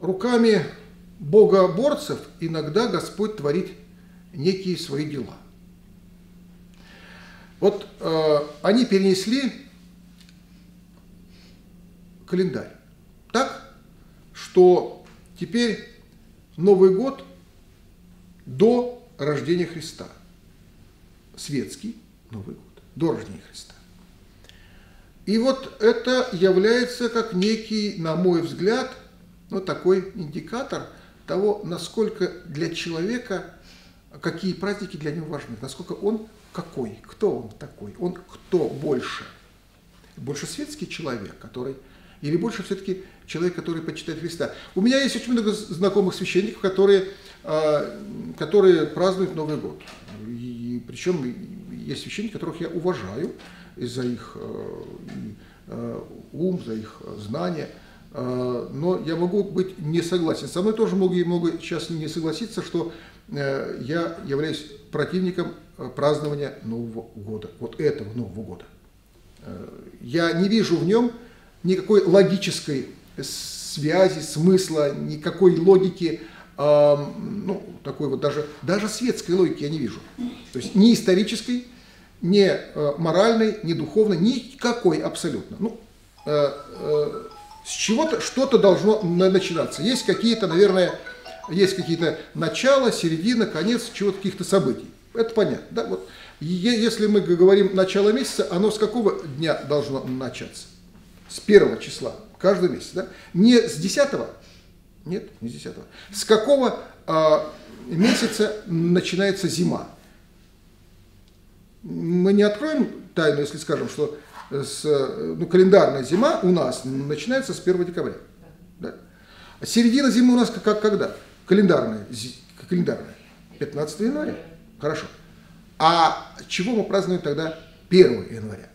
руками богоборцев иногда Господь творит некие свои дела. Вот э, они перенесли календарь так, что теперь Новый год до рождения Христа. Светский Новый год, до рождения Христа. И вот это является как некий, на мой взгляд, ну, такой индикатор того, насколько для человека, какие праздники для него важны, насколько он какой, кто он такой, он кто больше. Больше светский человек, который, или больше все-таки человек, который почитает Христа. У меня есть очень много знакомых священников, которые, а, которые празднуют Новый год. И, причем есть священники, которых я уважаю за их э, э, ум, за их знания. А, но я могу быть не согласен. Со мной тоже могу, могу сейчас не согласиться, что э, я являюсь противником празднования Нового года, вот этого Нового года. Я не вижу в нем никакой логической связи, смысла, никакой логики, э, ну, такой вот даже, даже светской логики я не вижу. То есть ни исторической, ни э, моральной, ни духовной, никакой абсолютно. Ну, э, э, чего-то, что-то должно начинаться. Есть какие-то, наверное, есть какие-то начало, середина, конец чего-то, каких-то событий. Это понятно. Да? Вот, если мы говорим начало месяца, оно с какого дня должно начаться? С первого числа каждый месяц, да? Не с 10 нет, не с 10 С какого а, месяца начинается зима? Мы не откроем тайну, если скажем, что с, ну, календарная зима у нас начинается с 1 декабря. Да? А середина зимы у нас как, когда? Календарная, календарная. 15 января. Хорошо. А чего мы празднуем тогда 1 января?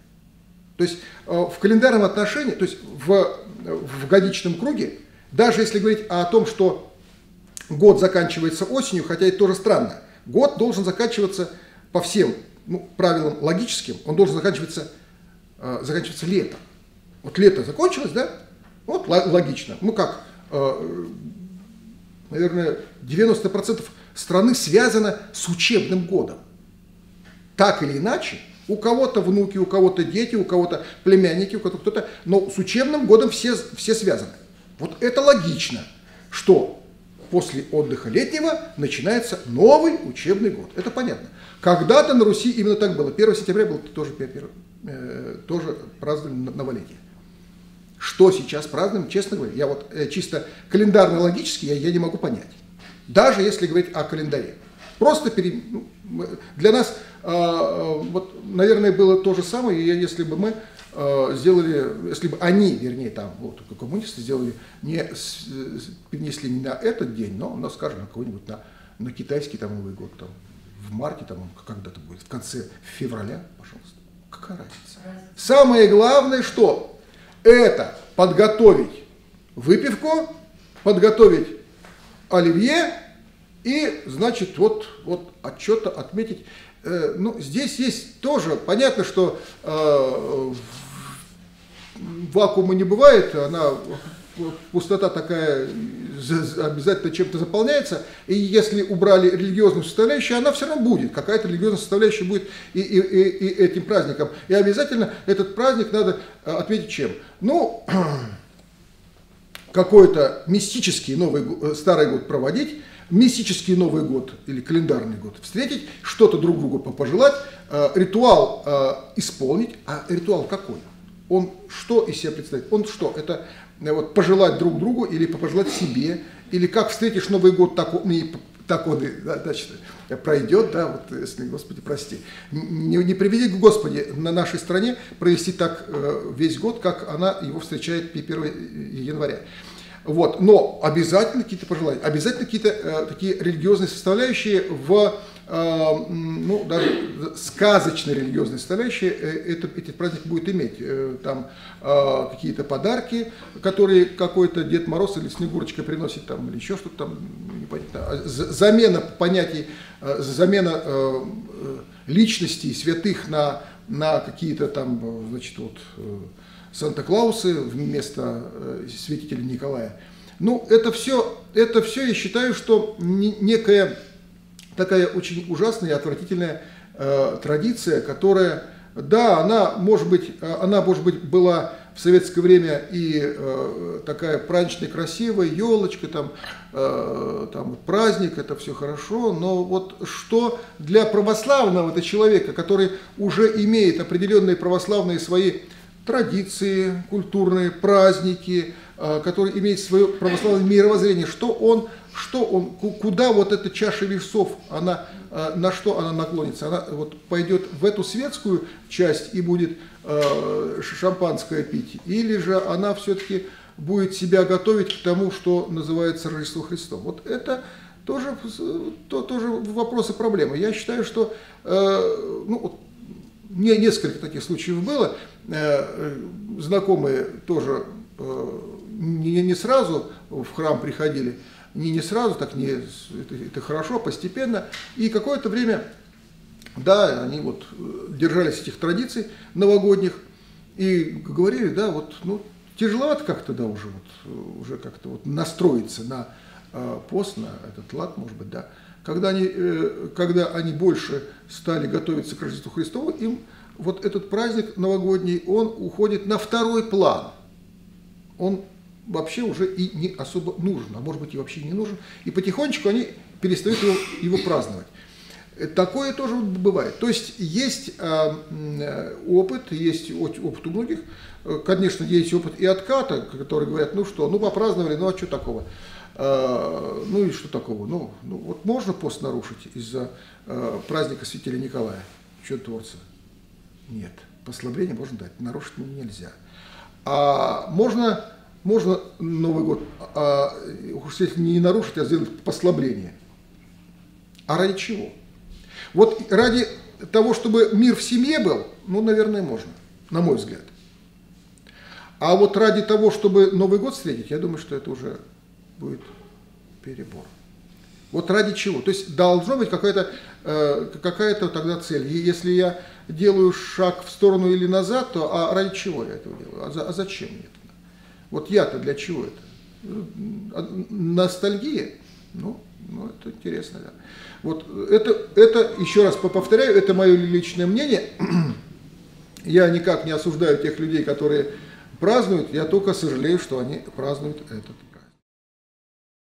То есть э, в календарном отношении, то есть в в годичном круге, даже если говорить о том, что год заканчивается осенью, хотя это тоже странно, год должен заканчиваться по всем ну, правилам логическим, он должен заканчиваться, э, заканчиваться летом. Вот лето закончилось, да? Вот логично. Ну как, э, наверное, 90% страны связано с учебным годом. Так или иначе, у кого-то внуки, у кого-то дети, у кого-то племянники, у кого-то кто-то. Но с учебным годом все, все связаны. Вот это логично, что после отдыха летнего начинается новый учебный год. Это понятно. Когда-то на Руси именно так было. 1 сентября был тоже, э, тоже праздновали новолетие. Что сейчас празднуем, честно говоря, я вот э, чисто календарно-логически я, я не могу понять. Даже если говорить о календаре. Просто пере, ну, для нас, а, а, вот, наверное, было то же самое, если бы мы а, сделали, если бы они, вернее, там, вот, коммунисты сделали, не перенесли не на этот день, но, но скажем, на какой-нибудь, на, на китайский там Новый год, там, в марте, там когда-то будет, в конце февраля, пожалуйста. Какая разница? Самое главное, что это подготовить выпивку, подготовить оливье и, значит, вот, вот отчета отметить. Э, ну, здесь есть тоже, понятно, что э, вакуума не бывает, она пустота такая обязательно чем-то заполняется, и если убрали религиозную составляющую, она все равно будет, какая-то религиозная составляющая будет и, и, и, и этим праздником. И обязательно этот праздник надо э, отметить чем? Ну, какой-то мистический новый, э, старый год проводить, мистический Новый год или календарный год встретить, что-то друг другу пожелать, э, ритуал э, исполнить. А ритуал какой? Он что из себя представляет? Он что? Это э, вот, пожелать друг другу или пожелать себе, или как встретишь Новый год, так он и так он и значит, пройдет, да, вот если, Господи, прости. Не, не приведи, Господи, на нашей стране провести так весь год, как она его встречает 1 января. Вот. Но обязательно какие-то пожелания, обязательно какие-то э, такие религиозные составляющие в э, ну, даже сказочные религиозные составляющие э, это, этот праздник будет иметь. Э, там э, какие-то подарки, которые какой-то Дед Мороз или Снегурочка приносит, там, или еще что-то там, непонятно. А замена понятий, э, замена э, э, личностей святых на, на какие-то там, значит, вот, э, Санта-Клаусы вместо э, святителя Николая. Ну, это все, это все, я считаю, что некая такая очень ужасная и отвратительная э, традиция, которая, да, она, может быть, э, она, может быть, была в советское время и э, такая праздничная, красивая, елочка, там, э, там праздник, это все хорошо, но вот что для православного это человека, который уже имеет определенные православные свои традиции, культурные праздники, э, который имеет свое православное мировоззрение, что он, что он, куда вот эта чаша весов, она, э, на что она наклонится, она вот пойдет в эту светскую часть и будет э, шампанское пить, или же она все-таки будет себя готовить к тому, что называется Рождество Христово. Вот это тоже, то, тоже вопросы проблемы. Я считаю, что ну, мне несколько таких случаев было. Э, знакомые тоже э, не, не сразу в храм приходили, не, не сразу, так не, это, это хорошо, постепенно. И какое-то время, да, они вот держались этих традиций новогодних и говорили, да, вот, ну, тяжеловато как-то, да, уже вот, уже как-то вот настроиться на э, пост, на этот лад, может быть, да. Когда они, э, когда они больше стали готовиться к Рождеству Христову, им вот этот праздник новогодний, он уходит на второй план. Он вообще уже и не особо нужен, а может быть и вообще не нужен. И потихонечку они перестают его, его праздновать. Такое тоже бывает. То есть есть э, опыт, есть опыт у многих. Конечно, есть опыт и отката, которые говорят, ну что, ну попраздновали, ну а что такого? Э, ну и что такого? Ну, ну вот можно пост нарушить из-за э, праздника святителя Николая, чудотворца? Нет. Послабление можно дать, нарушить нельзя. А можно, можно Новый год, а, если не нарушить, а сделать послабление. А ради чего? Вот ради того, чтобы мир в семье был, ну, наверное, можно, на мой взгляд. А вот ради того, чтобы Новый год встретить, я думаю, что это уже будет перебор. Вот ради чего? То есть должна быть какая-то э, какая тогда цель. И если я делаю шаг в сторону или назад, то а ради чего я этого делаю? А, за, а зачем мне это? Вот я-то для чего это? А, ностальгия? Ну, ну это интересно, да. Вот это, это, еще раз повторяю, это мое личное мнение. Я никак не осуждаю тех людей, которые празднуют, я только сожалею, что они празднуют этот